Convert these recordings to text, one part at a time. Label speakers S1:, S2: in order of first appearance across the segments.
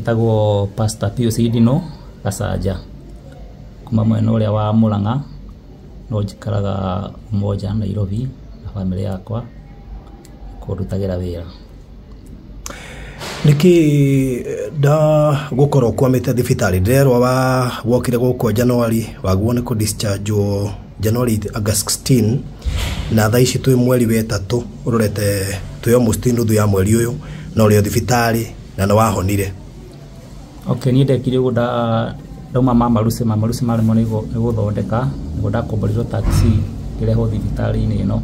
S1: njĩtagwo pastor Pius Idino Gacanja kuma mwena uria wa Muranga no njikaraga Umoja Nairobi na bamĩrĩ yakwa kũndutagĩra wĩra.
S2: Nĩkĩ nda gũkorwo kwamĩte thibitarĩ? Ndĩrerwa wa wokire gũkũ januari waguo nĩ kũ discharge januari august 16 na thaa ici twĩ mweri wetatũ ũrorete twĩ almost nuthu ya mweri ũyũ na ũrĩ o thibitarĩ na nĩ wahonire
S1: okay niĩ ndekire ũguo nda ndauma mamaruce mamaruce maremwo nĩ gũ- nĩ gũthondeka nĩguo ndakomborirwo taxi ngĩrehwo thibitarĩ-inĩ ĩno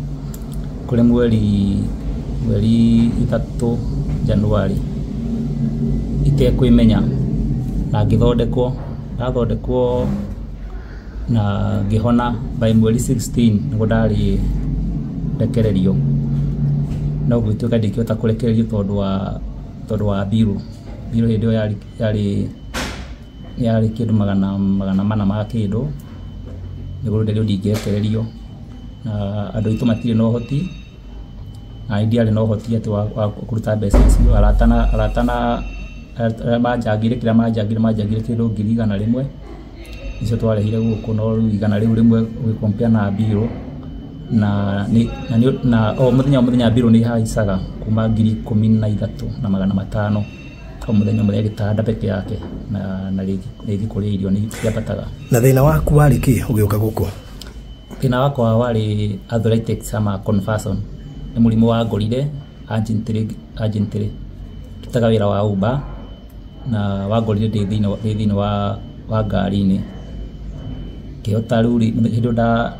S1: kũrĩ mweri mweri ithatũ januari itekwĩmenya na thondekwo ndathondekwo na ngĩhona by mweri 16 nĩguo ndarĩ rekererio no gwĩtuĩka ndingĩhota kũrekererio tondũ wa tondũ wa biru biru yali yali yarĩ kĩndũ magana magana mana ma kĩndũ nĩguo rĩu ndingĩrekererio na andũ aitũ matirĩ na ũhoti na niĩ ndiarĩ na ũhoti atĩ wa, wa kũruta mbeca icio. Aratana aratana manjangire kĩrĩa manjangire manjangire kĩndũ ngiri igana rĩmwe. Icio twarehire gũkũ no rĩu igana rĩu rĩmwe ũgĩkompea na mbirũ. Na na, na o mũthenya o mũthenya mbirũ nĩ ihaicaga kuma ngiri ikũmi na ithatũ na magana matano o muthenya muthenya gitanda peke yake na na rithi kũrĩa irio ni ciambataga.
S2: Na thina waku warĩ kĩ ũgĩũka gũkũ?
S1: Thina wakwa warĩ arthritis ama conversion nĩ mũrimũ wa ngorire agentry wä ra wa uba na wangorire ndĩ thĩinĩ wa- wa ngari-inĩ. Ngĩhota rĩu rĩ- hĩndĩ ĩyo nda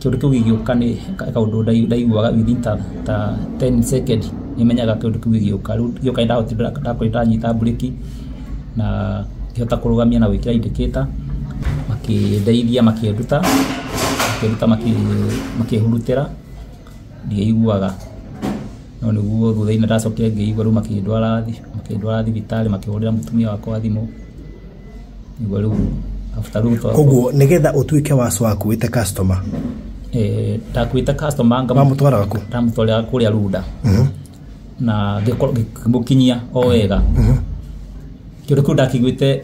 S1: kĩũndũ kĩu gĩgĩũka nĩ ka- kaũndũ ndai- ndaiguaga within ta, ta 10 second nĩmenyaga kindu kiu gĩgĩũka. Riu gioka ndakorire ndanyita breki na ngihota kurugamia na gwikira indikita makindeithia makinduta makinduta makihurutira ndiaiguaga no niguo thutha-inĩ ndacokire ngĩigua rĩu makĩndwara thi- makĩndwara thibitarĩ makĩhũrĩra mũtumia wakwa thimũ. Nĩguo rĩu
S2: koguo nĩgetha ũtuĩke wa swaku te customer?
S1: Eh, ndakuĩte customer ngam-
S2: wamũtwaraga kũ
S1: ndamũtwarĩra kũrĩa runda na ngĩkorwo- kinyia o wega. Kĩndũ kĩu ndakĩiguĩte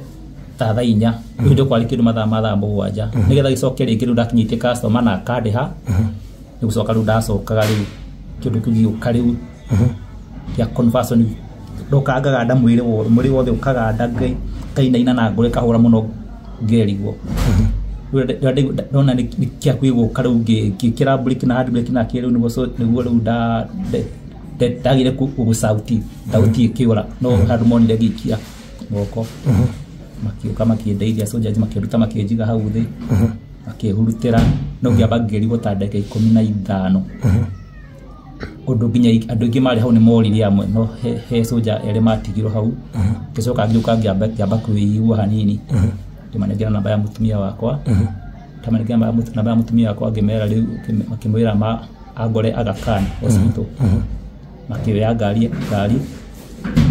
S1: ta thaa inya. Rä u ndä kwarä kä ndå mathaa mathaa mũgwanja. Nĩgetha gĩcoke rĩngĩ rĩu ndakinyĩtie customer na akandĩha. Nĩ gũcoka rĩu ndacokaga rĩu kĩndũ kĩu gĩũka rĩu gĩa conversion. Ndũkangaga nda mwĩrĩ wothe mwĩrĩ wothe ũkaganda ngai- ngainaina na ngũrĩ kahũra mũno ngerigwo Rĩu nda- nda- nda- ndona nĩ nĩ kĩa kwĩgũka rĩu ngĩ- ngĩkĩra breki na hand breki na kĩ rĩu nĩguo so- nĩguo nä guo rä nde- ndagire gũcauti thauti ĩkĩũra. No handũ monire gikia moko. Makĩũka makĩndeithia soldiers makĩruta makĩnjiga hau thĩ. Makĩhurutĩra. No ngĩamba ngĩrigwo ta ndagĩka ikũmi na ithano. Ũndũ nginya andũ aingĩ marĩ hau nĩ morire amwe. No he, he soja erĩ matigirwo hau. Ngĩcoka ngĩũka ngĩamba kwĩigua hanini. Ngĩmanengera namba ya mũtumia wakwa. Ndamanengera namba ya mũtumia wakwa ngĩmera rĩu makimwira makĩmwĩra ma angore agakan hospital makĩoya ngari ngari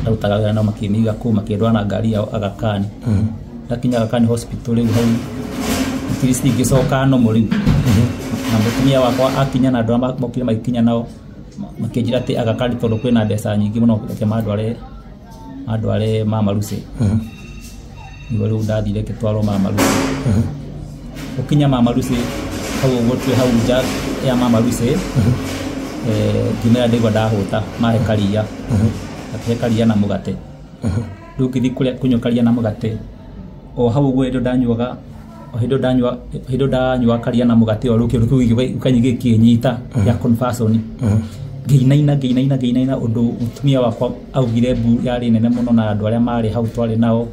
S1: ndarutaga wĩra no makĩmĩiga kũu makĩndwara na ngari yao agakani. Ndakinya agakani hospital rĩu hau at least no nomo rĩu. Na mũtumia wakwa akinya na andũ arĩa mokire magĩkinya nao ma- makĩnjĩra atĩ agakari tondũ kwĩna mbeca nyingĩ mũno reke mandware mandware mamaruce nĩguo rĩu ndathire ngĩtwarwo mamaruce ũkinya mamaruce hau ũguo twĩ hau nja ya mama mamaruce eh, ngĩmera ndaigua ndahåta mahe karia. Akĩhe karia na mũgate. Rĩu ngĩthiĩ kå kũnyua karia na mũgate. O hau å hĩndĩ ndanyuaga o hĩndĩ ndanyua karia na mũgate o rĩu kĩndũ kä nyita ya ngäinaina ngäinaina ngäinaina å ndå må tumia wakwa augire mbu yarä nene mũno na andå arä a marä hau twarä nao.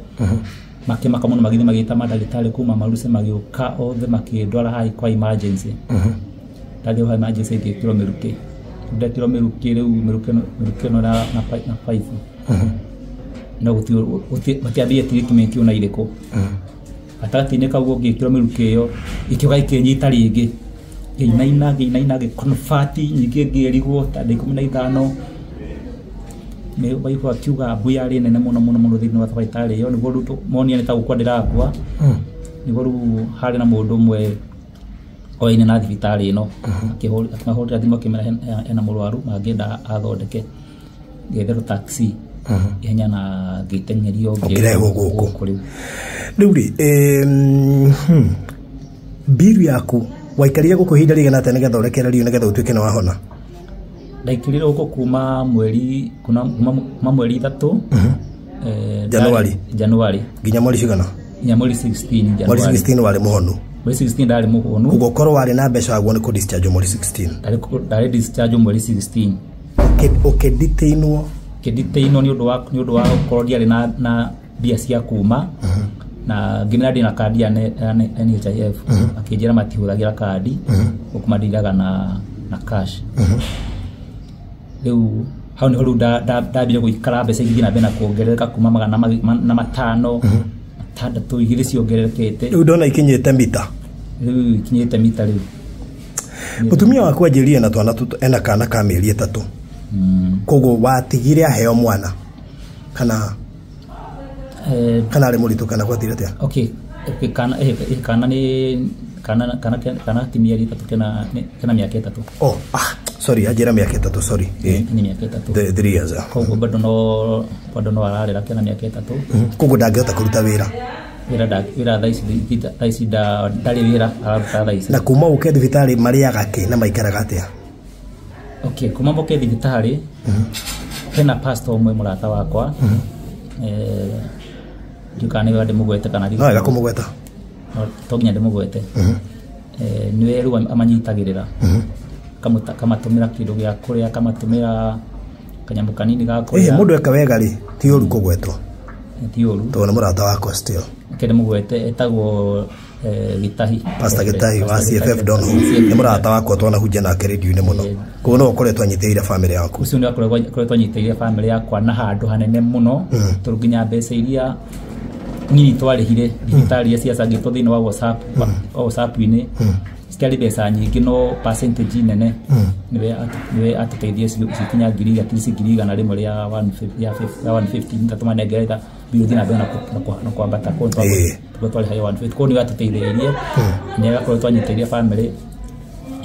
S1: Makĩmaka mũno magĩthiĩ magĩta mandagĩtarĩ kuma maruce ka othe makĩndwara hai kwa emergency. Ndathiĩ ha ngä ngĩkĩrwo rwo mä mĩrukĩ rĩu mä ĩno- mĩrukĩ no na na pai- na paipu no gũti- gũti- matiambĩrie yo ona irĩkũ. Gatagatĩ-inĩ kau ũguo ngĩkĩrwo mĩrukĩ ngä ikĩũka ikĩnyita rĩngĩ. Ngĩinaina ngĩinaina nyingä ngä ngĩrigwo ta ndä ikå mi na ithano. Waifu akiuga mbu yarĩ nene må thaataräo ä onia wa thabarä tarä yo nä guo rä u monia nä ta gå kwa ndä rakua nä guo rä u harä na mũndũ ũmwe oyaine na thibitarĩ ĩno. Akĩmahũrĩra thimũ akĩmera hena- mũrwaru mangĩenda athondeke ngĩetherwo taxi ihenya na ngĩtengerio
S2: Ũkĩrehwo gũkũ.
S1: rĩu
S2: rĩu rĩ em, hmm, mbiru yaku waikarire gũkũ ihinda rĩigana atĩa nĩgetha ũrekererio nĩgetha ũtuĩke nĩ wahona?
S1: Ndaikirire gũkũ kuma mweri kuna kuma mweri ithatũ eh,
S2: Januari.
S1: ndarĩ- januari
S2: nginya mweri cigana?
S1: Nginya mweri 16
S2: mweri 16 warĩ mũhonu
S1: mweri 16 ndari mukono
S2: koguo korwo warĩ na mbeca agone ko discharge mweri 16
S1: ndari ko ndari discharge mweri 16
S2: Ũkĩ- ke
S1: kĩnditainwo ni undu wa ni undu wa koro ndiarĩ na na mbia cia kuma na ngina ndi na kadi ya NHIF ya ne- NHIF akĩnjĩra kadi kandi gũkũ mandiraga na na cash. Rĩu hau ni rĩu nda- nda- ndambire gũikara mbeca igithiĩ na mbere na kuongerereka kuma magana ma- ma- na matano matandatũ igĩrĩ ciongererekete.
S2: Rĩu ndona ikinyĩte mita
S1: ikinyĩte mita ri
S2: mutumia waku anjĩrire na twana tu ena kana ka mieri itatu
S1: Mm.
S2: koguo watigire aheo mwana? Kana
S1: Eh,
S2: kana arĩ mũritũ kana gwatire atĩa?
S1: Okay okay, kana eh, kana nĩ kana kana kana ti mieri itatu kena kena mĩaka ĩtatũ.
S2: Oh ah sorry anjĩra mĩaka ĩtatũ sorry. Eh,
S1: ni mĩaka ĩtatũ.
S2: The three years ah.
S1: koguo bado no bado no ararĩra kena mĩaka ĩtatũ.
S2: Mhm. koguo ndangĩhota kũruta wĩra
S1: wĩra nda- wĩra thaa ici ndarĩ wĩra araruta thaa ici.
S2: Na kuma ũke thibitarĩ marĩaga kĩ na maikaraga atĩa?
S1: Okay kuma moke thibitarĩ hena pastor ũmwe mũrata wakwa eh, ndiũkana nĩwe ndĩmũgwete kana
S2: wega kũmũgweta?
S1: To nginya ndĩmũgwete. Eh, nĩwe rĩu am- amanyitagĩrĩra. Kamatũmĩra kĩndũ gĩa kũrĩa kamatũmĩra kanyamũ kanini ga kũrĩa.
S2: mũndũ eka wega rĩ ti ũru kũgwetwo
S1: ti ũru
S2: tondũ nĩ mũrata wakwa still
S1: må gwete etagwo eh, gĩtahi
S2: Pastor Gĩtahi wa
S1: Pastor
S2: CFF
S1: Gĩtahi.
S2: Donholm
S1: må
S2: nĩ mũrata wakwa twanahunjia nake radio-inĩ mũno koguo no ũkoretwo anyitĩrĩire bamĩrĩ yaku
S1: ũcio nĩ akoretwo anyitĩrĩire bamĩrĩ yakwa na handå hanene må no tondå nginya mbeca iria nini twarĩhire thibitarä iria ciacangĩtwo thĩinĩ wa WhatsApp wa WhatsApp-inĩ citiarĩ mbeca nyingä no percentage nene nä nĩwe atũteithie cikinya ngiri ngiri igana rä mwe rä ya 50 ya 150 nĩtatũmanengeretha mbio thiĩ na mbere na ku- na ku- na kwambata
S2: Ĩĩ.
S1: koguo twarĩ hayo 150 koguo nĩwe atũteithĩrĩirie nĩ agakoretwo anyitĩrĩire bamĩrĩ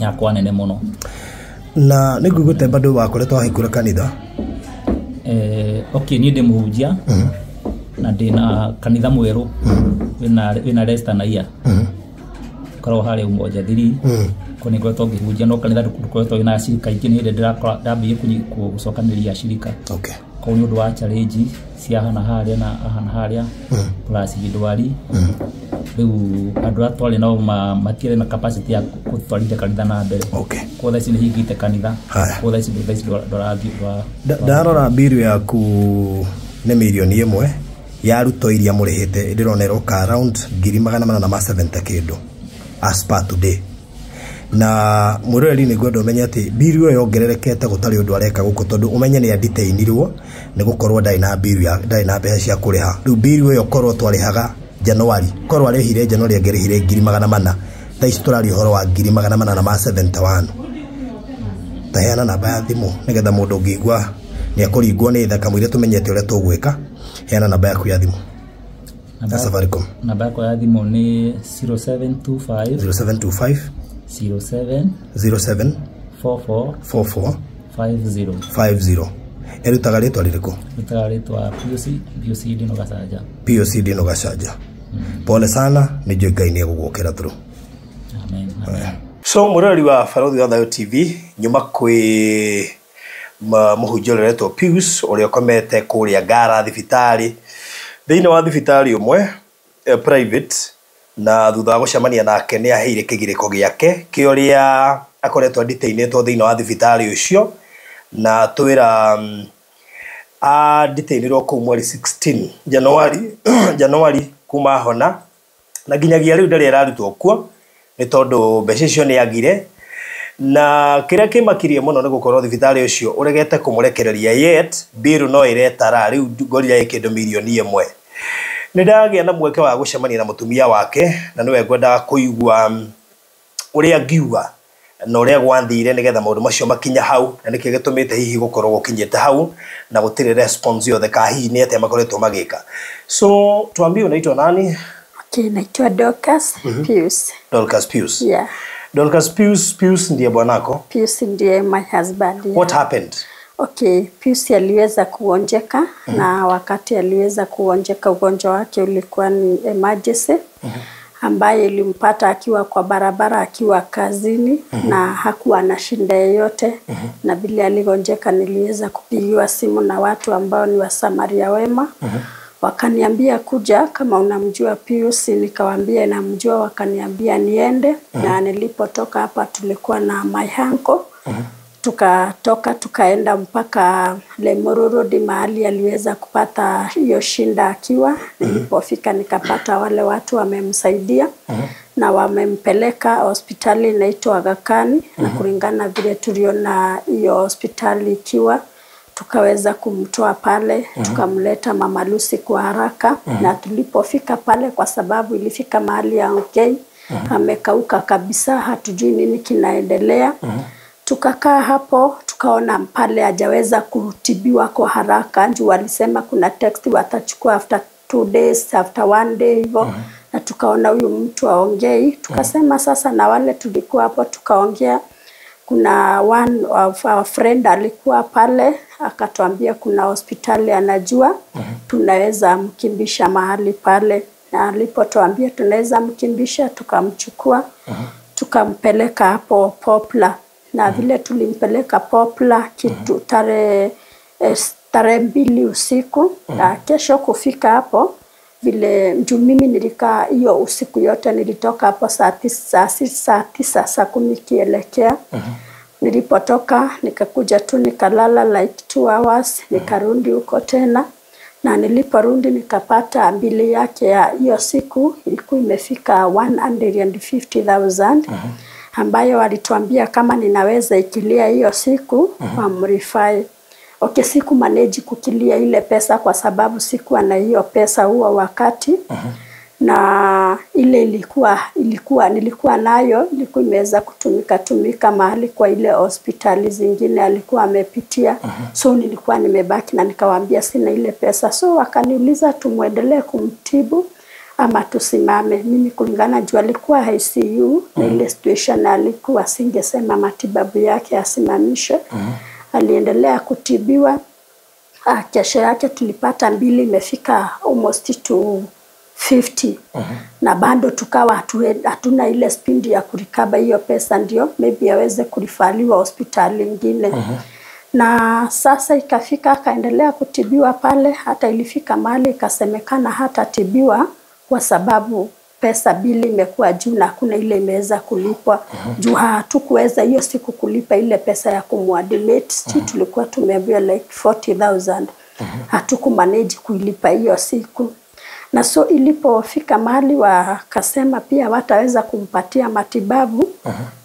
S1: yakwa nene mũno
S2: na nĩ nguigũte bado wakoretwo wahingũra kanitha?
S1: Eh, okay niä ndä må hunjia na ndä na kanitha mwerå wä na resta na ia koragwo harä umoja thiri. Ko nä ngoretwo ngä hunjia no kanitha ndåkoretwo wä na acirika ingä nä hä ndä ndambie gå cokanä ria cirika
S2: okay
S1: kou nä å ndå wa challenge cia hana harä na hana harä plus gidwari rä u andå arä a twarä nao ma- matiarä na capacity ya gå twarithia kanitha na mbere.
S2: Okay
S1: ko thaa ici nä hingä te kanitha.
S2: Haya.
S1: ko thaa ici thaa ici ndårathiä
S2: Da- ndarora mbiru yaku nä mirioni ä mwe yaruto iria må rä hä te ndä rona ka round ngiri magana manana ma 70 kä ndå as per today na mwä roreri nä ngwenda å menye atä mbiru yo yongererekete gå tarä å ndå areka gå kå tondå å menye nä anditeinirwo nä gå korwo ndarä na mbiru na mbeca cia kå rä ha rä u mbiru yo korwo twarä januari korwo arä hire januari angä rä hire ngiri magana mana thaa ici tå rarä å horo wa ngiri magana mana na ma 71 taheana namba ya thimå nä getha må ndå å ngä igua nä akå ringwo nä tha kamå tå menyete å rä a tå gwä ka heana namba yaku ya thimå ya safaricom.
S1: namba yakwa ya thimå nä 0725
S2: 0725
S1: 07
S2: 07
S1: 44
S2: 44
S1: 50
S2: 50 ärutaga rä twa rä rä kå
S1: rutaga rĩtwa POC ndino gacanja
S2: poc gacanja pole sana nä njå ngai nä egå gå kä ra
S1: amen
S2: so mũrori wa barothi wa thayo tv nyuma kwĩ mũhunjia ũrĩa å pius kå rä a ngara thibitarä thä inä wa thibitarä å mwe private na thutha wa gũcemania nake nĩ aheire kĩgirĩko gĩake kĩ ũrĩa akoretwo anditĩinĩtwo thĩinĩ wa thibitarĩ ũcio na twĩra mm, anditĩinĩrwo kũu mweri 16 januari januari kuma hona na nginyagia rĩu ndarĩ ararutwo kuo nĩ tondũ mbeca icio nĩ agire na kĩrĩa kĩmakirie mũno nĩ gũkorwo thibitarĩ ũcio ũregete kũmũrekereria yet bill no ĩretara rĩu ngorira ĩ kĩndũ mirioni ĩmwe nĩ ndagä na mweke wa gũcemania na mũtumia wake na nĩwe ngwendaga å rä a ngiuga na ũrĩa gwathire nĩgetha maũndũ macio makinya hau na nĩkĩo gĩtũmĩte hihi gũkorwo gũkinyĩte hau na gũtirĩ response yothe ka hihi nĩ atĩa makoretwo magĩka so tuambie unaitwa nani
S3: Okay, naitwa Dorcas Pius.
S2: Dorcas Pius
S3: Yeah.
S2: Dorcas Pius Pius ndiye bwanako
S3: Pius ndiye my husband. Yeah.
S2: what happened
S3: Okay, Pius aliweza kuonjeka mm -hmm. na wakati aliweza kuonjeka ugonjwa wake ulikuwa ni emergency mm -hmm. ambaye ilimpata akiwa kwa barabara akiwa kazini mm -hmm. na hakuwa na shinda yeyote na vile aligonjeka niliweza kupigiwa simu na watu ambao ni wasamaria wema mm -hmm. wakaniambia kuja kama unamjua Pius nikawaambia namjua wakaniambia niende mm -hmm. na nilipotoka hapa tulikuwa na my uncle tukatoka tukaenda mpaka Lemuru Road mahali aliweza kupata hiyo shinda akiwa. Nilipofika nikapata wale watu wamemsaidia na wamempeleka hospitali inaitwa Aga Khan na kulingana vile tuliona hiyo hospitali ikiwa tukaweza kumtoa pale mm -hmm. tukamleta Mama Lucy kwa haraka mm -hmm. na tulipofika pale, kwa sababu ilifika mahali ya okay, mm -hmm. amekauka kabisa, hatujui nini kinaendelea tukakaa hapo tukaona pale hajaweza kutibiwa kwa haraka juu walisema kuna text watachukua after two days after one day hivyo na tukaona huyu mtu aongei tukasema sasa na wale tulikuwa hapo tukaongea. Kuna one of our friend alikuwa pale akatuambia kuna hospitali anajua tunaweza mkimbisha mahali pale. Na alipotuambia tunaweza mkimbisha tukamchukua tukampeleka hapo Poplar na vile tulimpeleka Popla kitu tarehe eh, tarehe mbili usiku. Na kesho kufika hapo vile juu mimi nilikaa hiyo usiku yote nilitoka hapo saa tisa, saa tisa saa kumi kielekea. Nilipotoka nikakuja tu nikalala like two hours nikarudi huko tena. Na niliporudi nikapata bili yake ya hiyo siku ilikuwa imefika 150,000 ambayo walituambia kama ninaweza ikilia hiyo siku amrifai Okay, siku manage kukilia ile pesa kwa sababu sikuwa na hiyo pesa huo wakati. Na ile ilikuwa ilikuwa nilikuwa nayo ilikuwa imeweza kutumika tumika mahali kwa ile hospitali zingine alikuwa amepitia. So nilikuwa nimebaki na nikawaambia sina ile pesa. So wakaniuliza tumwendelee kumtibu ama tusimame. Mimi kulingana juu alikuwa ICU na ile situation alikuwa singesema matibabu yake asimamishe. Aliendelea kutibiwa. Ah, kesho yake tulipata mbili imefika almost to 50 na bado tukawa hatuna ile spindi ya kurikaba hiyo pesa, ndio maybe aweze kurifaliwa hospitali ingine. Na sasa ikafika akaendelea kutibiwa pale, hata ilifika mahali ikasemekana hatatibiwa kwa sababu pesa bili imekuwa juu na hakuna ile imeweza kulipwa. Juu hatukuweza hiyo siku kulipa ile pesa ya kumwadmit si tulikuwa tumeambiwa like 40000 hatukumanage kuilipa hiyo siku. Na so ilipofika mahali wakasema pia wataweza kumpatia matibabu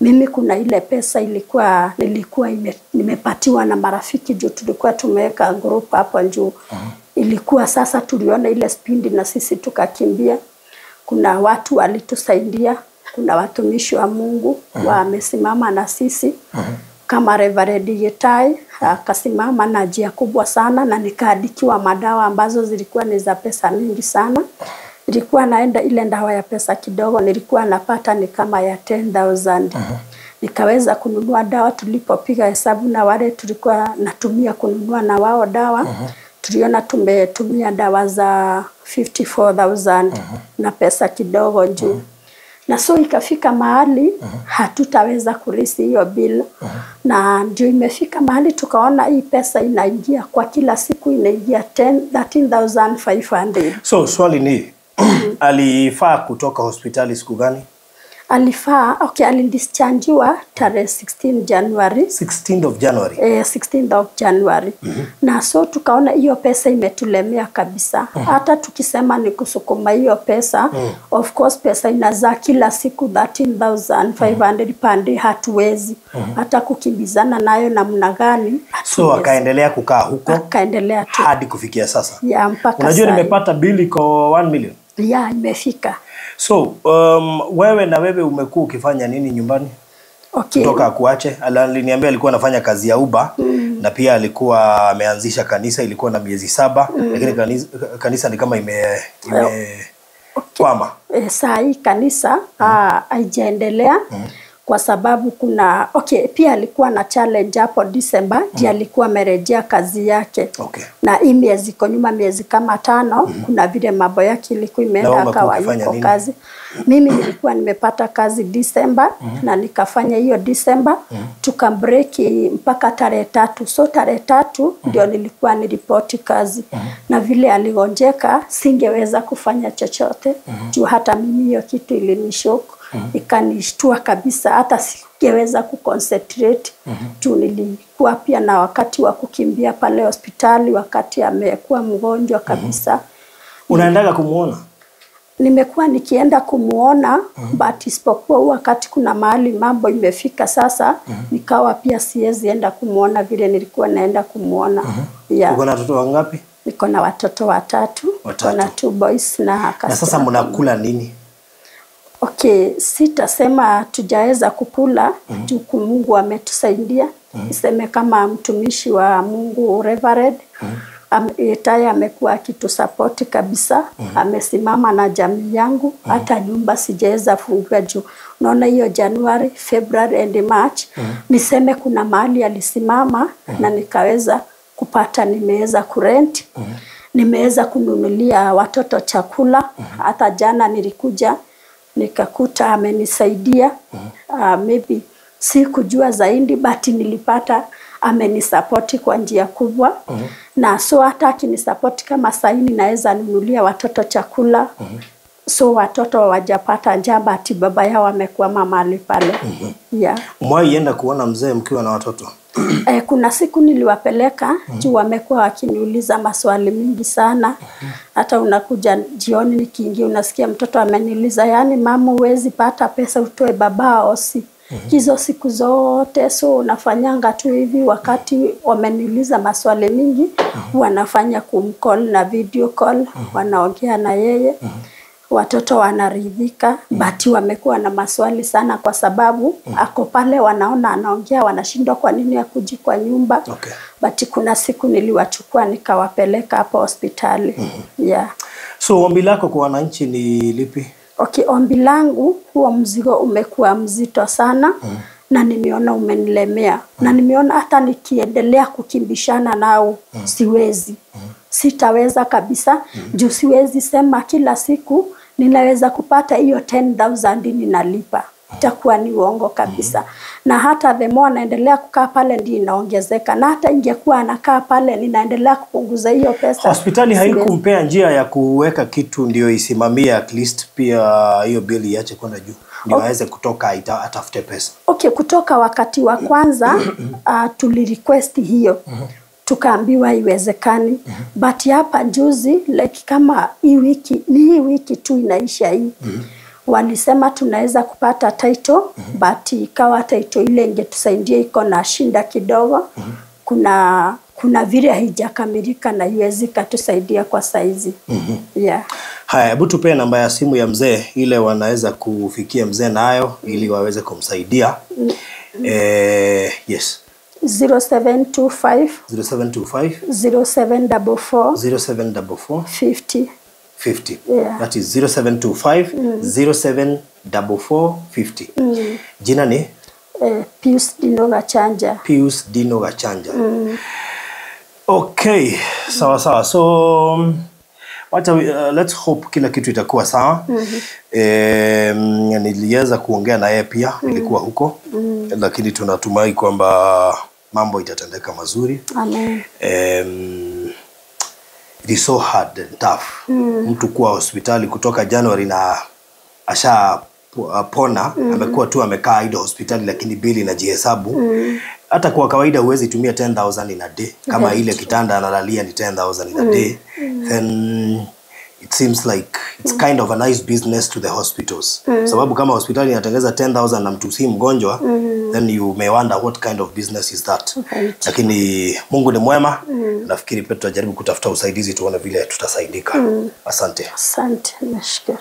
S3: mimi kuna ile pesa ilikuwa nilikuwa ime, nimepatiwa na marafiki juu tulikuwa tumeweka group hapo juu ilikuwa sasa tuliona ile spindi na sisi tukakimbia. Kuna watu walitusaidia kuna watumishi wa Mungu wamesimama na sisi. Kama Reverend Yetai akasimama na njia kubwa sana, na nikaandikiwa madawa ambazo zilikuwa ni za pesa mingi sana. Nilikuwa naenda ile dawa ya pesa kidogo, nilikuwa napata ni kama ya 10000 nikaweza kununua dawa. Tulipopiga hesabu na wale tulikuwa natumia kununua na wao dawa tuliona tumetumia dawa za 54000 na pesa kidogo juu. Na so ikafika mahali hatutaweza kurisi hiyo bill. Na ndio imefika mahali tukaona hii pesa inaingia kwa kila siku inaingia 10 13500
S2: So swali ni alifaa kutoka hospitali siku gani?
S3: Alifaa okay, alidischargiwa tarehe 16 January
S2: 16th of January.
S3: eh, 16th of January Mm -hmm. na so tukaona hiyo pesa imetulemea kabisa Mm -hmm. hata tukisema ni kusukuma hiyo pesa mm -hmm. of course pesa inazaa kila siku 13500 mm -hmm. pande hatuwezi mm -hmm. hata kukimbizana nayo namna gani
S2: So akaendelea kukaa huko
S3: akaendelea tu
S2: hadi kufikia sasa.
S3: ya mpaka
S2: Unajua nimepata bili kwa 1 million.
S3: ya imefika
S2: So um, wewe na wewe umekuwa ukifanya nini nyumbani
S3: okay.
S2: kutoka akuache? Aliniambia alikuwa anafanya kazi ya uba na pia alikuwa ameanzisha kanisa, ilikuwa na miezi saba mm. lakini kanisa, kanisa ni kama ime, ime kwama.
S3: e, saa hii kanisa ah, haijaendelea kwa sababu kuna okay, pia alikuwa na challenge hapo December mm. alikuwa amerejea kazi yake
S2: Okay.
S3: na hii miezi iko nyuma miezi kama tano mm. kuna vile mambo yake ilikuwa imeenda akawa yuko kazi mimi nilikuwa nimepata kazi December mm. na nikafanya hiyo December mm. tukambreki mpaka tarehe tatu so tarehe tatu ndio nilikuwa niripoti kazi mm. na vile aligonjeka singeweza kufanya chochote mm. juu hata mimi hiyo kitu ilinishoku mm. ikanishtua kabisa hata sikeweza kuconcentrate mm -hmm. juu nilikuwa pia na wakati wa kukimbia pale hospitali wakati amekuwa mgonjwa kabisa mm -hmm.
S2: unaendaga kumuona
S3: nimekuwa nikienda kumuona mm -hmm. but isipokuwa wakati kuna mahali mambo imefika sasa mm -hmm. nikawa pia siwezi enda kumuona vile nilikuwa naenda kumuona mm -hmm. yeah.
S2: uko na watoto wangapi
S3: niko na watoto watatu niko
S2: Watatu.
S3: na two boys na
S2: na sasa mnakula nini
S3: Okay, sitasema tujaweza kukula mm -hmm. Juku Mungu ametusaidia mm -hmm. Niseme kama mtumishi wa Mungu Reverend mm -hmm. am, yetaye amekuwa akitusapoti kabisa mm -hmm. Amesimama na jamii yangu mm -hmm. Hata nyumba sijaweza fungua juu unaona hiyo Januari, February and March mm -hmm. Niseme kuna mahali alisimama mm -hmm. na nikaweza kupata, nimeweza kurenti mm -hmm. Nimeweza kununulia watoto chakula mm -hmm. Hata jana nilikuja nikakuta amenisaidia uh, maybe si kujua zaidi but nilipata amenisapoti kwa njia kubwa mm-hmm. na so hata akinisapoti kama saini naweza nunulia watoto chakula mm-hmm. so watoto wajapata njaa but baba yao amekwama mahali pale mm-hmm. yeah.
S2: Mwaienda kuona mzee mkiwa na watoto
S3: Eh, kuna siku niliwapeleka mm. juu wamekuwa wakiniuliza maswali mingi sana. Hata unakuja jioni nikiingia unasikia mtoto ameniuliza yaani mama huwezi pata pesa utoe baba osi hizo siku zote so unafanyanga tu hivi wakati wameniuliza maswali mingi wanafanya kumcall na video call wanaongea na yeye watoto wanaridhika mm. bati wamekuwa na maswali sana kwa sababu mm. ako pale wanaona anaongea wanashindwa kwa nini akuji kwa nyumba
S2: Okay.
S3: bati kuna siku niliwachukua nikawapeleka hapo hospitali mm. -hmm. yeah.
S2: so ombi lako kwa wananchi ni lipi
S3: Okay, ombi langu huo mzigo umekuwa mzito sana mm. na nimeona umenilemea mm. na nimeona hata nikiendelea kukimbishana nao mm. siwezi mm. sitaweza kabisa mm. juu siwezi sema kila siku ninaweza kupata hiyo 10000 ninalipa. Itakuwa ni uongo kabisa. Mm. -hmm. na hata the more anaendelea kukaa pale ndio inaongezeka. Na hata ingekuwa anakaa pale ninaendelea kupunguza hiyo pesa.
S2: Hospitali haikumpea njia ya kuweka kitu ndio isimamie at least pia hiyo bili iache kwenda juu ndio okay. aweze kutoka ita, atafute pesa.
S3: Okay, kutoka wakati wa kwanza uh, tulirequest hiyo tukaambiwa haiwezekani but hapa juzi like kama hii wiki ni hii wiki tu inaisha hii mm -hmm. walisema tunaweza kupata title mm -hmm. but ikawa title ile ingetusaidia iko na shinda kidogo mm -hmm. kuna kuna vile haijakamilika na iwezi katusaidia kwa saizi mm -hmm. yeah.
S2: haya hebu tupee namba ya simu ya mzee ile wanaweza kufikia mzee nayo ili waweze kumsaidia mm -hmm. eh, yes
S3: 0725
S2: 0725
S3: 0744
S2: 0744
S3: 50
S2: 50
S3: Yeah.
S2: that is 0725 074450 jina ni?
S3: Eh, Pius Dino Gachanja
S2: Pius Dino Gachanja okay sawa sawa. So um, wacha uh, let's hope kila kitu itakuwa sawa. Mm-hmm. e, niliweza kuongea na yeye pia nilikuwa huko. Mm-hmm. lakini tunatumai kwamba mambo itatendeka mazuri
S3: Amen.
S2: um, it is so hard and tough mm. mtu kuwa hospitali kutoka january na asha pona mm. amekuwa tu amekaa idle hospitali lakini bili inajihesabu mm. hata kwa kawaida huwezi tumia 10000 in a day kama
S3: Right.
S2: ile kitanda analalia ni 10000 in a day mm. then it seems like it's mm. kind of a nice business to the hospitals mm. sababu kama hospitali inatengeza 10000 na mtu si mgonjwa then you may wonder what kind of business is that
S3: Right.
S2: lakini mungu ni mwema nafikiri pia tutajaribu kutafuta usaidizi tuone vile tutasaidika asante
S3: Asante, nashukuru.